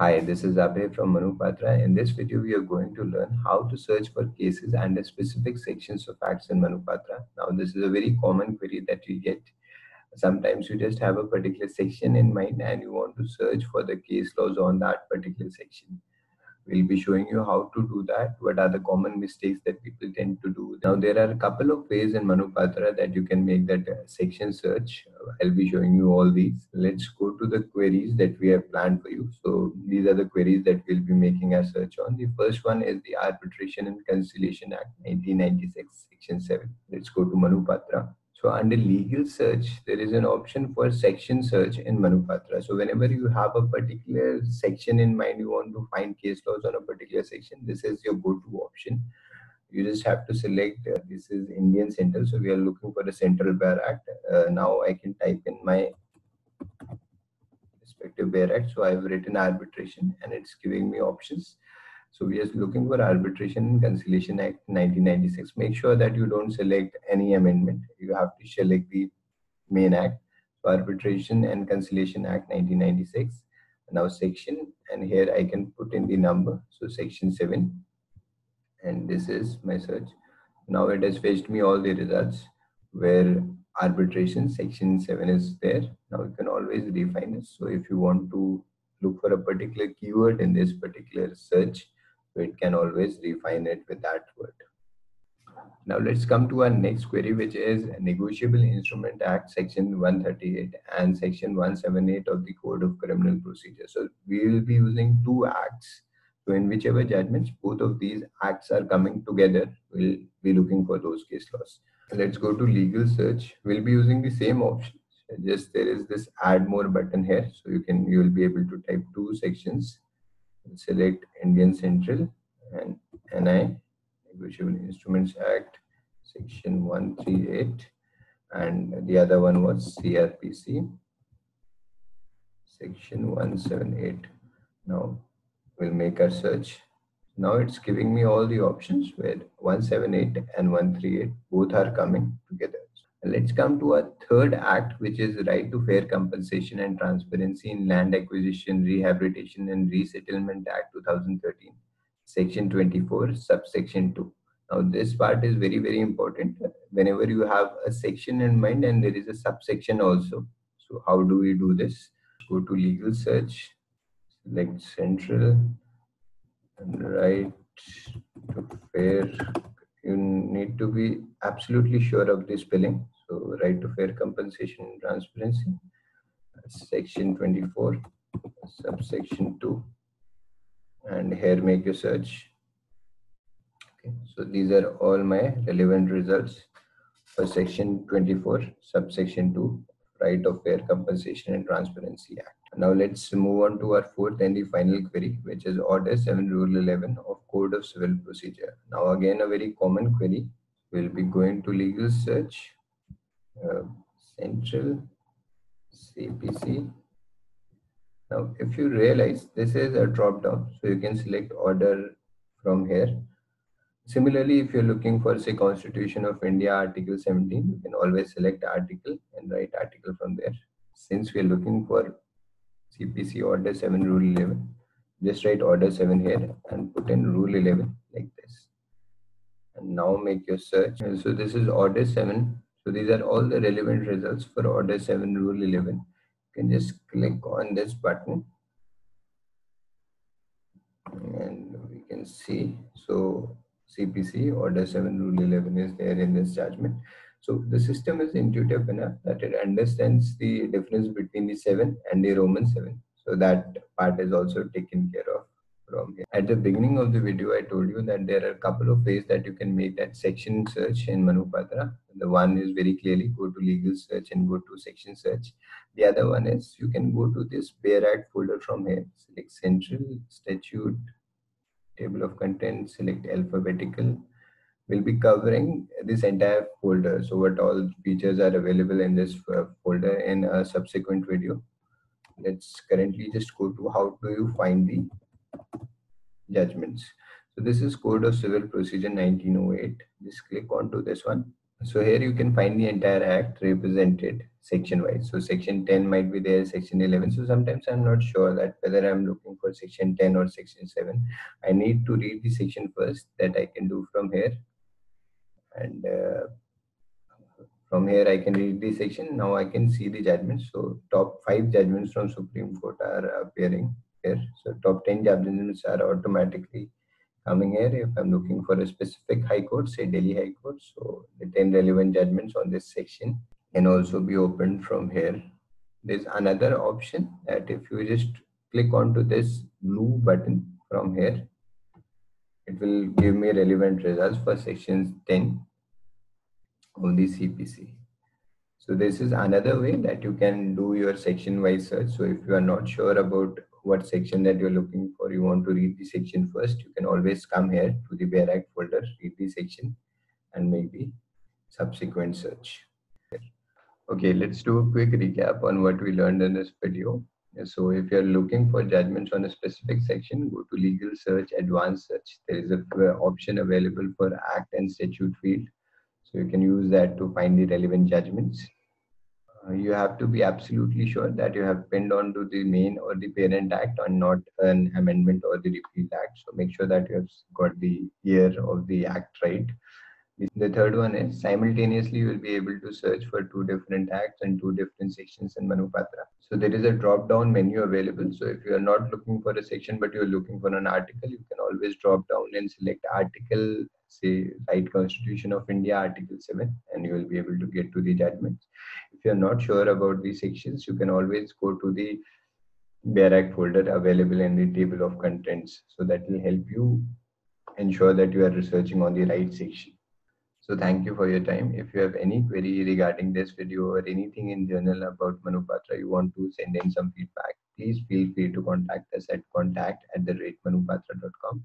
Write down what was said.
Hi, this is Abhay from Manupatra. In this video, we are going to learn how to search for cases under specific sections of acts in Manupatra. Now, this is a very common query that you get. Sometimes you just have a particular section in mind and you want to search for the case laws on that particular section. We'll be showing you how to do that. What are the common mistakes that people tend to do? Now, there are a couple of ways in Manupatra that you can make that uh, section search. I'll be showing you all these. Let's go to the queries that we have planned for you. So these are the queries that we'll be making a search on. The first one is the Arbitration and Conciliation Act 1996, Section 7. Let's go to Manupatra. So under legal search, there is an option for section search in Manupatra. So whenever you have a particular section in mind, you want to find case laws on a particular section, this is your go-to option. You just have to select, uh, this is Indian Central. So we are looking for the Central Bare Act. Uh, now I can type in my respective Bare Act. So I've written arbitration and it's giving me options. So we are looking for Arbitration and Conciliation Act 1996. Make sure that you don't select any amendment. You have to select the main act. So Arbitration and Conciliation Act 1996. Now section and here I can put in the number. So section 7 and this is my search. Now it has fetched me all the results where arbitration section 7 is there. Now you can always refine it. So if you want to look for a particular keyword in this particular search, so it can always refine it with that word. Now let's come to our next query, which is Negotiable Instrument Act Section 138 and Section 178 of the Code of Criminal Procedure. So we will be using two acts. So in whichever judgments, both of these acts are coming together, we'll be looking for those case laws. Let's go to legal search. We'll be using the same options. Just there is this add more button here. So you can, you will be able to type two sections select Indian Central and NI Negotiable Instruments Act section 138 and the other one was CRPC section 178 now we'll make our search. Now it's giving me all the options where 178 and 138 both are coming together Let's come to a third act, which is Right to Fair Compensation and Transparency in Land Acquisition, Rehabilitation and Resettlement Act 2013, Section 24, subsection 2. Now, this part is very, very important. Whenever you have a section in mind and there is a subsection also. So, how do we do this? Go to legal search, select central, and right to fair you need to be absolutely sure of the spelling. So right to fair compensation and transparency, section 24, subsection 2, and here make your search. Okay, so these are all my relevant results for section 24, subsection 2, right of fair compensation and transparency act. Now let's move on to our fourth and the final query, which is Order 7 Rule 11 of Code of Civil Procedure. Now again, a very common query. We'll be going to legal search, uh, central, CPC. Now, if you realize this is a drop down, so you can select order from here. Similarly, if you're looking for say Constitution of India Article 17, you can always select article and write article from there. Since we're looking for CPC order 7 rule 11 just write order 7 here and put in rule 11 like this. And now make your search. And so this is order 7 so these are all the relevant results for order 7 rule 11 you can just click on this button. And we can see. So cpc order 7 rule 11 is there in this judgment so the system is intuitive enough that it understands the difference between the 7 and the Roman 7. So that part is also taken care of from here. At the beginning of the video, I told you that there are a couple of ways that you can make that section search in Manupatra. The one is very clearly go to legal search and go to section search. The other one is you can go to this Bare Act folder from here, select central, statute, table of contents, select alphabetical, we'll be covering this entire folder. So what all features are available in this uh, folder in a subsequent video. Let's currently just go to how do you find the judgments. So this is Code of Civil Procedure 1908. Just click onto this one So here you can find the entire act represented section wise. So section 10 might be there, section 11. So sometimes I'm not sure that whether I'm looking for section 10 or section 7. I need to read the section first that I can do from here. And uh, from here I can read the section. Now I can see the judgments. So top five judgments from Supreme Court are appearing here. So top 10 judgments are automatically coming here if I'm looking for a specific high court, say Delhi High Court. So the 10 relevant judgments on this section can also be opened from here. There's another option that if you just click onto this blue button from here, it will give me relevant results for sections 10 of the CPC. So this is another way that you can do your section wise search. So if you are not sure about what section that you're looking for, you want to read the section first, you can always come here to the BARE Act folder, read the section and the subsequent search. Okay, let's do a quick recap on what we learned in this video. So if you're looking for judgments on a specific section, go to legal search, advanced search. There is a uh, option available for act and statute field. So you can use that to find the relevant judgments. Uh, you have to be absolutely sure that you have pinned on to the main or the parent act and not an amendment or the repeal act. So make sure that you have got the year of the act right. The third one is simultaneously you will be able to search for two different acts and two different sections in Manupatra. So there is a drop down menu available. So if you are not looking for a section but you are looking for an article, you can always drop down and select article, say right Constitution of India, Article 7, and you will be able to get to the judgments. If you are not sure about these sections, you can always go to the BARE Act folder available in the table of contents. So that will help you ensure that you are researching on the right section. So thank you for your time. If you have any query regarding this video or anything in general about Manupatra, you want to send in some feedback, please feel free to contact us at contact at the rate manupatra.com.